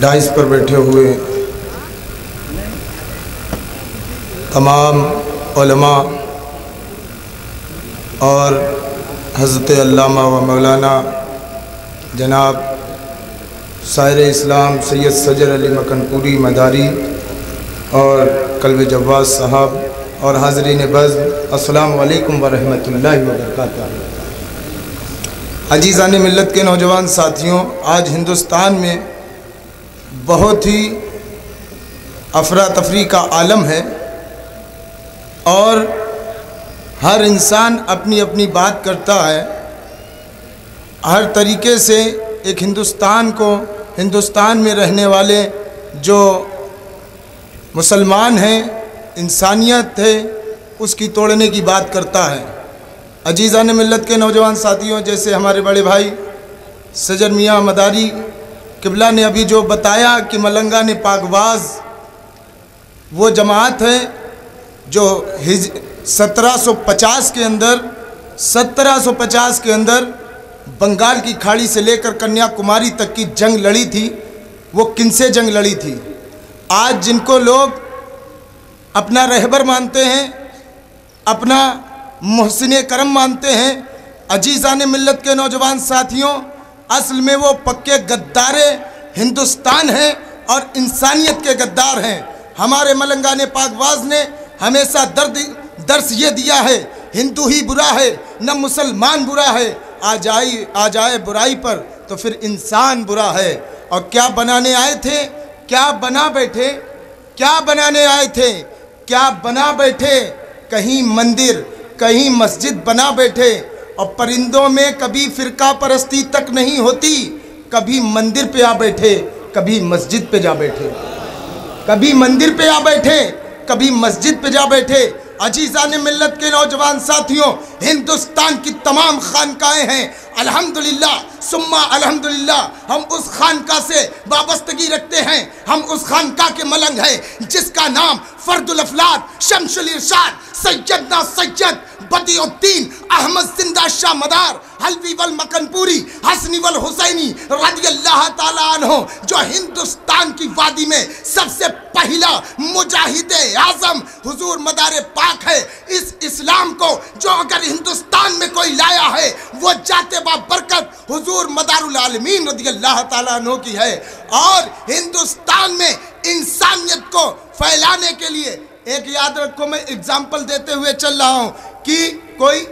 Dice پر بیٹھے ہوئے تمام علماء اور حضرت علامہ و مولانا جناب سائر اسلام سید سجر علی مکنپوری مداری اور قلب جواز صاحب اور حاضرین بز السلام علیکم ورحمۃ اللہ وبرکاتہ۔ عزیزان ملت کے نوجوان ساتھیوں، آج ہندوستان میں بہت ہی افراتفری کا عالم ہے اور ہر انسان اپنی اپنی بات کرتا ہے۔ ہر طریقے سے ایک ہندوستان کو ہندوستان میں رہنے والے جو مسلمان ہیں، انسانیت ہے، اس کی توڑنے کی بات کرتا ہے۔ عزیزان ملت کے نوجوان ساتھیوں، جیسے ہمارے بڑے بھائی سجر میاں مداری قبلہ نے ابھی جو بتایا کہ ملنگا نے پاکواز وہ جماعت ہے جو سترہ سو پچاس کے اندر، سترہ سو پچاس کے اندر بنگال کی کھاڑی سے لے کر کنیا کماری تک کی جنگ لڑی تھی، وہ کن سے جنگ لڑی تھی؟ آج جن کو لوگ اپنا رہبر مانتے ہیں، اپنا محسن کرم مانتے ہیں، عزیزان ملت کے نوجوان ساتھیوں اصل میں وہ پکے گدار ہندوستان ہیں اور انسانیت کے گدار ہیں۔ ہمارے ملنگان پاکواز نے ہمیشہ درد درس یہ دیا ہے، ہندو ہی برا ہے، نہ مسلمان برا ہے۔ آ جائے آ جائے برائی پر تو پھر انسان برا ہے۔ اور کیا بنانے آئے تھے؟ کیا بنا بیٹھے؟ کیا بنانے آئے تھے؟ کیا بنا بیٹھے؟ کہیں مندر، کہیں مسجد بنا بیٹھے۔ اور پرندوں میں کبھی فرقہ پرستی تک نہیں ہوتی، کبھی مندر پہ آ بیٹھے، کبھی مسجد پہ جا بیٹھے۔ کبھی مندر پہ آ بیٹھے، کبھی مسجد پہ جا بیٹھے۔ عزیزان ملت کے نوجوان ساتھیوں، ہندوستان کی تمام خانقاہیں ہیں۔ الحمدللہ سما الحمدللہ، ہم اس خانقاہ سے وابستگی رکھتے ہیں۔ ہم اس خانقاہ کے ملنگ ہیں، جس کا نام فرد الافلاد شمش الارشاد سیدنا سید بدی الدین احمد زندہ شاہ مدار حلوی والمکن پوری حسنی والحسینی رضی اللہ تعالیٰ عنہ، جو ہندوستان کی وادی میں سب سے پہلا مجاہد اعظم حضور مدار پاک ہے۔ اسلام کو جو اگر ہندوستان میں کوئی لایا ہے، وہ جاتے با برکت حضور مدار العالمین رضی اللہ تعالیٰ عنہ کی ہے۔ اور ہندوستان میں انسانیت کو پھیلانے کے لیے ایک یاد رکھو، میں اگزامپل دیتے ہوئے چل رہا ہوں کہ کوئی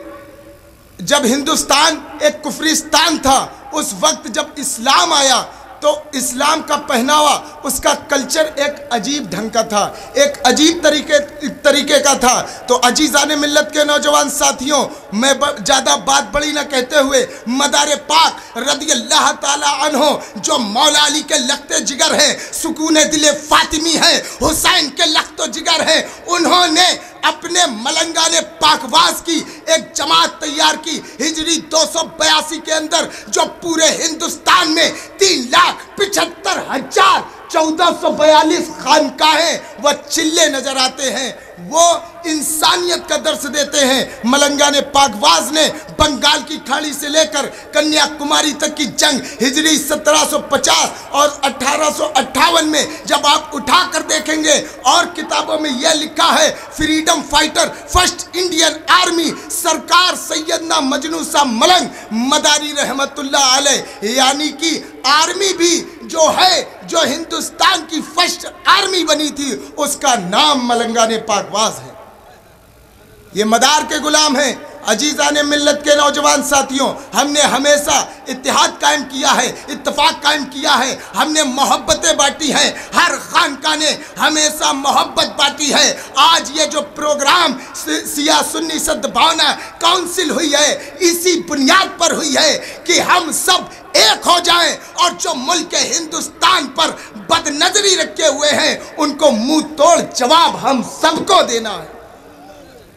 جب ہندوستان ایک کفرستان تھا، اس وقت جب اسلام آیا تو اسلام کا پہناوا، اس کا کلچر ایک عجیب ڈھنگ کا تھا، ایک عجیب طریقے طریقے کا تھا۔ تو عزیزان ملت کے نوجوان ساتھیوں، میں زیادہ بات بڑی نہ کہتے ہوئے، مدار پاک رضی اللہ تعالی عنہ، جو مولا علی کے لخت جگر ہیں، سکون دل فاطمی ہیں، حسین کے لخت و جگر ہیں، انہوں نے اپنے ملنگان پاکواز کی، ایک جماعت تیار کی، ہجری دو سو بیاسی کے اندر جو پورے ہندوستان میں تین لاکھ پچھتر ہزار چودہ سو بیالیس خانقاہیں وہ چلے نظر آتے ہیں۔ وہ انسانیت کا درس دیتے ہیں۔ ملنگان پاکواز نے بنگال کی کھاڑی سے لے کر کنیا کماری تک کی جنگ، ہجری سترہ سو پچاس اور اٹھارہ سو اٹھاون میں جب آپ اٹھا کر دیکھیں گے، اور کتابوں میں یہ لکھا ہے، freedom fighter, first Indian army, سرکار سیدنا مجنو سا ملنگ، مداری رحمت اللہ علیہ یعنی کہ آرمی بھی جو ہے، جو ہندوستان کی فرسٹ آرمی بنی تھی، اس کا نام ملنگان پاکواز ہے۔ یہ مدار کے غلام ہیں۔ عزیزان ملت کے نوجوان ساتھیوں، ہم نے ہمیشہ اتحاد قائم کیا ہے، اتفاق قائم کیا ہے، ہم نے محبتیں بانٹی ہیں، ہر خانقاہ نے ہمیشہ محبت بانٹی ہے۔ آج یہ جو پروگرام سیاہ سنی صدبانہ کونسل ہوئی ہے، اسی بنیاد پر ہوئی ہے کہ ہم سب ایک ہو جائیں اور جو ملک ہندوستان پر بد نظری رکھے ہوئے ہیں، ان کو منہ توڑ جواب ہم سب کو دینا ہے۔